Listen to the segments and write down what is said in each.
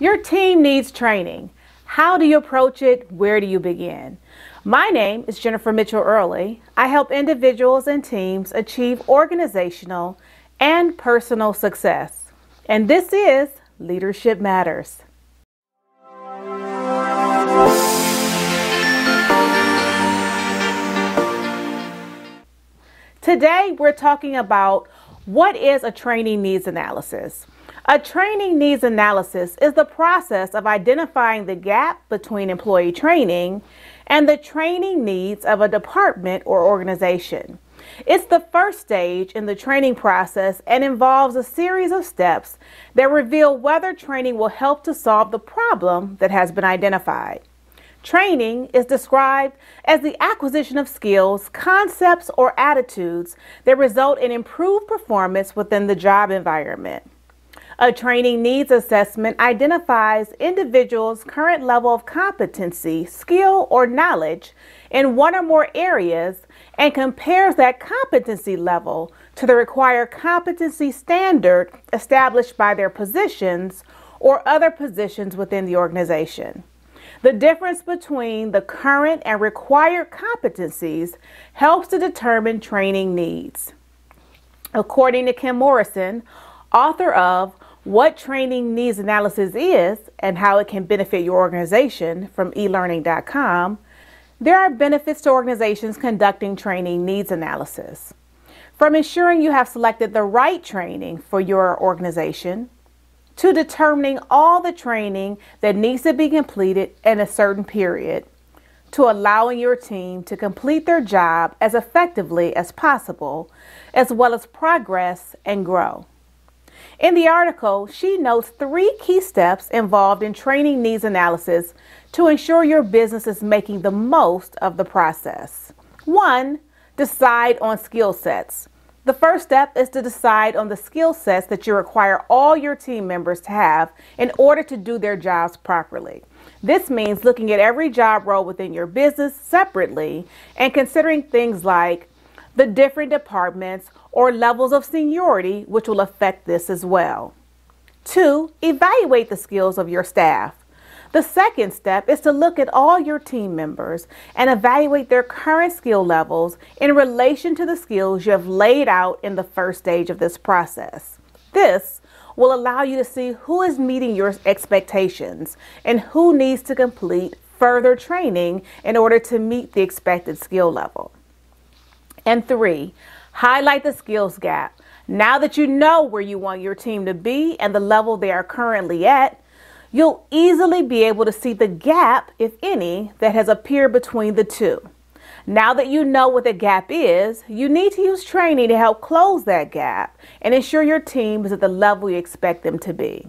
Your team needs training. How do you approach it? Where do you begin? My name is Jennifer Mitchell Earley. I help individuals and teams achieve organizational and personal success. And this is Leadership Matters. Today, we're talking about what is a training needs analysis. A training needs analysis is the process of identifying the gap between employee training and the training needs of a department or organization. It's the first stage in the training process and involves a series of steps that reveal whether training will help to solve the problem that has been identified. Training is described as the acquisition of skills, concepts, or attitudes that result in improved performance within the job environment. A training needs assessment identifies individuals' current level of competency, skill, or knowledge in one or more areas and compares that competency level to the required competency standard established by their positions or other positions within the organization. The difference between the current and required competencies helps to determine training needs. According to Kim Morrison, author of what training needs analysis is and how it can benefit your organization from elearning.com, there are benefits to organizations conducting training needs analysis. From ensuring you have selected the right training for your organization, to determining all the training that needs to be completed in a certain period, to allowing your team to complete their job as effectively as possible, as well as progress and grow. In the article, she notes three key steps involved in training needs analysis to ensure your business is making the most of the process. One, decide on skill sets. The first step is to decide on the skill sets that you require all your team members to have in order to do their jobs properly. This means looking at every job role within your business separately and considering things like the different departments or levels of seniority, which will affect this as well. Two, evaluate the skills of your staff. The second step is to look at all your team members and evaluate their current skill levels in relation to the skills you have laid out in the first stage of this process. This will allow you to see who is meeting your expectations and who needs to complete further training in order to meet the expected skill level. And three, highlight the skills gap. Now that you know where you want your team to be and the level they are currently at, you'll easily be able to see the gap, if any, that has appeared between the two. Now that you know what the gap is, you need to use training to help close that gap and ensure your team is at the level you expect them to be.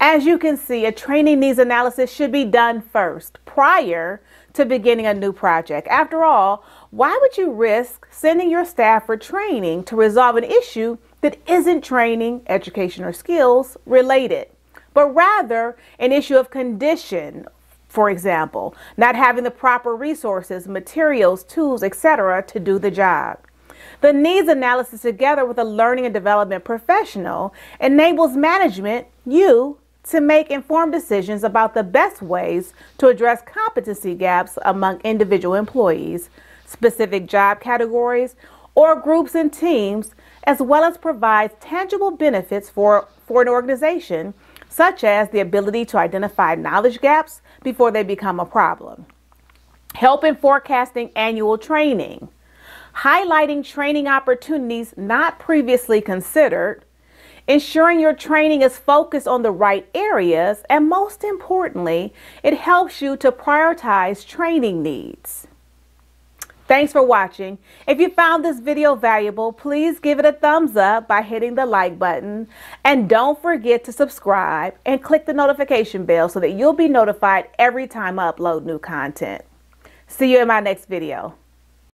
As you can see, a training needs analysis should be done first, prior to beginning a new project. After all, why would you risk sending your staff for training to resolve an issue that isn't training, education, or skills related, but rather an issue of condition, for example, not having the proper resources, materials, tools, etc. to do the job? The needs analysis together with a learning and development professional enables management, you, to make informed decisions about the best ways to address competency gaps among individual employees, specific job categories, or groups and teams, as well as provides tangible benefits for, for an organization, such as the ability to identify knowledge gaps before they become a problem. Help in forecasting annual training, highlighting training opportunities not previously considered, ensuring your training is focused on the right areas, and most importantly, it helps you to prioritize training needs. Thanks for watching. If you found this video valuable, please give it a thumbs up by hitting the like button. And don't forget to subscribe and click the notification bell so that you'll be notified every time I upload new content. See you in my next video.